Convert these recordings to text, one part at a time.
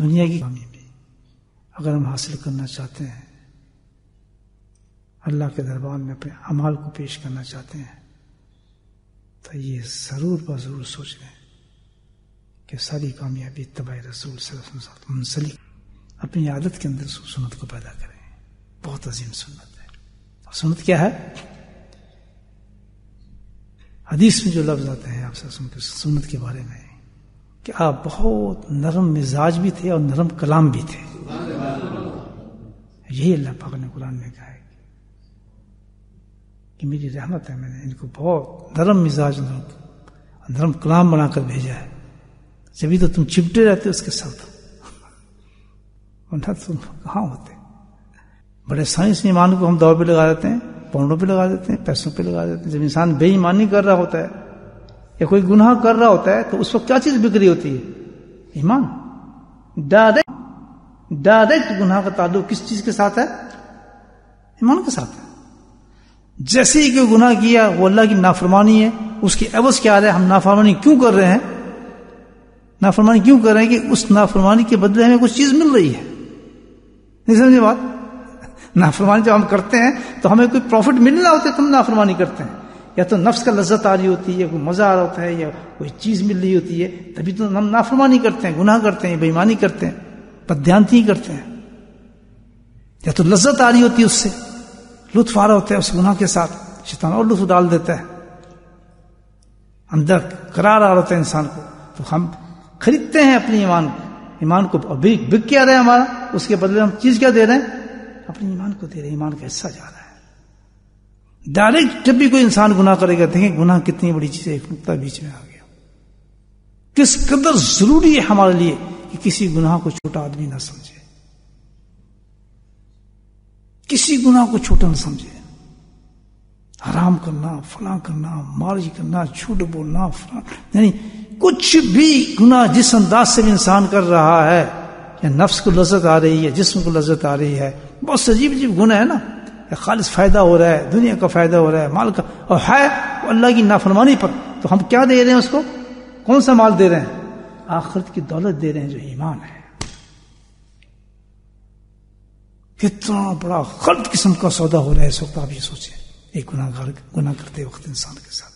دنیا کی کامیابی۔ اگر ہم حاصل کرنا چاہتے ہیں، اللہ کے دربار میں اپنے امال کو پیش کرنا چاہتے ہیں، تو یہ ضرور ضرور سوچ لیں کہ ساری کامیابی طبع رسول صلی اللہ علیہ وسلم منسلک اپنی عادت کے اندر سنت کو پیدا کریں۔ بہت عظیم سنت ہے۔ اور سنت کیا ہے؟ حدیث میں جو لفظ آتے ہیں، آپ سنت کے بارے میں کہ آپ بہت نرم مزاج بھی تھے اور نرم کلام بھی تھے۔ یہی اللہ پاک نے قرآن میں کہا ہے کہ میری رحمت ہے، میں نے ان کو بہت نرم مزاج نرم نرم کلام بنا کر بھیجا ہے۔ جبھی تو تم چپٹے رہتے، اس کے ساتھ۔ تم کہاں ہوتے؟ بڑے سائنس ایمان کو ہم دور پہ لگا دیتے ہیں پونڈوں پہ لگا دیتے ہیں، پیسوں پہ لگا دیتے ہیں۔ جب انسان بے ایمانی کر رہا ہوتا ہے یا کوئی گناہ کر رہا ہوتا ہے تو اس وقت کیا چیز بکری ہوتی ہے؟ ایمان۔ ڈائریکٹ ڈائریکٹ گناہ کا تعلق کس چیز کے ساتھ ہے؟ ایمان کے ساتھ ہے۔ جیسے ہی کوئی گناہ کیا، وہ اللہ کی نافرمانی ہے۔ اس کی عوض کیا رہا ہے؟ ہم نافرمانی کیوں کر رہے ہیں؟ نافرمانی کیوں کر رہے ہیں کہ اس نافرمانی کے بدلے ہمیں کچھ چیز مل رہی ہے؟ نہیں سمجھے بات؟ نافرمانی جب ہم کرتے ہیں تو ہمیں کوئی پروفٹ ملنا ہوتا ہے تو ہم نافرمانی کرتے ہیں۔ یا تو نفس کا لذت آ رہی ہوتی ہے، کوئی مزہ آ رہا ہوتا ہے یا کوئی چیز مل رہی ہوتی ہے، تبھی تو ہم نافرمانی کرتے ہیں، گناہ کرتے ہیں بےمانی کرتے ہیں بدیانتی کرتے ہیں۔ یا تو لذت آ رہی ہوتی ہے اس سے، لطف آ رہا ہوتا ہے اس گناہ کے ساتھ، شیطان اور لطف ڈال دیتا ہے۔ اندر قرار آ رہا ہوتا ہے انسان کو۔ تو ہم خریدتے ہیں اپنی ایمان کو ایمان کو بک کیا رہے ہمارا، اس کے بدلے ہم چیز کیا دے رہے ہیں؟ اپنی ایمان کو دے رہے ہیں، ایمان کا حصہ جا رہا ہے۔ ڈائریکٹ جب بھی کوئی انسان گناہ کرے گا، دیکھیں گناہ کتنی بڑی چیز ہے، ایک نقطہ بیچ میں آ گیا۔ کس قدر ضروری ہے ہمارے لیے کہ کسی گناہ کو چھوٹا آدمی نہ سمجھے؟ کسی گناہ کو چھوٹا نہ سمجھے۔ حرام کرنا، فلاں کرنا، مارج کرنا، جھوٹ بولنا، فلاں۔ یعنی کچھ بھی گناہ جس انداز سے بھی انسان کر رہا ہے، یا نفس کو لذت آ رہی ہے، جسم کو لذت آ رہی ہے، بہت عجیب عجیب گناہ ہے نا۔ خالص فائدہ ہو رہا ہے، دنیا کا فائدہ ہو رہا ہے، مال کا، اور ہے اللہ کی نافرمانی پر۔ تو ہم کیا دے رہے ہیں اس کو؟ کون سا مال دے رہے ہیں؟ آخرت کی دولت دے رہے ہیں جو ایمان ہے۔ کتنا بڑا غلط قسم کا سودا ہو رہا ہے اس وقت، آپ یہ سوچیں۔ ایک گناہ گار گناہ کرتے وقت انسان کے ساتھ۔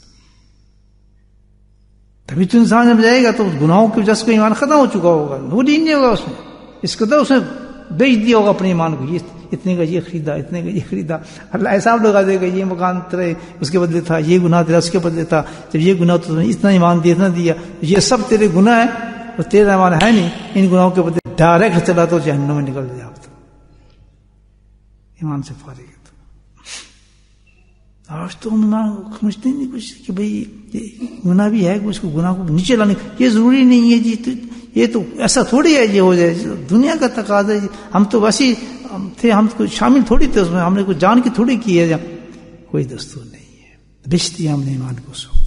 تبھی تو انسان جب جائے گا تو گناہوں کی وجہ سے ایمان ختم ہو چکا ہوگا، نور ہی نہیں ہوگا اس میں۔ اس قدر اس نے بیچ دیا ہوگا اپنے ایمان کو۔ یہ اتنے کا یہ خریدا، اتنے کا یہ خریدا۔ اللہ ایسا لگا دے گا، یہ مکان ترے، اس کے بدلے تھا، یہ گناہ تیرا، اس کے بدلے تھا۔ جب یہ گناہ تو اتنا ایمان دیا، اتنا دیا۔ یہ سب تیرے گناہ ہے اور تیرا ایمان ہے نہیں، ان گناہوں کے بدلے ڈائریکٹ چلا تو جہنم میں نکل جائے آپ ایمان سے فارغ ہے آج تو ہم سمجھتے نہیں کچھ کہ بھائی گناہ بھی ہے اس کو گناہ کو نیچے لانے۔ یہ ضروری نہیں ہے جی یہ تو ایسا تھوڑی ہے، یہ ہو جائے۔ دنیا کا تقاضا ہے۔ ہم تو ویسے تھے، ہم کو شامل تھوڑی تھے اس میں، ہم نے کچھ جان کی تھوڑی کی ہے کوئی دستور نہیں ہے۔ بشتی ہم نے ایمان کو سو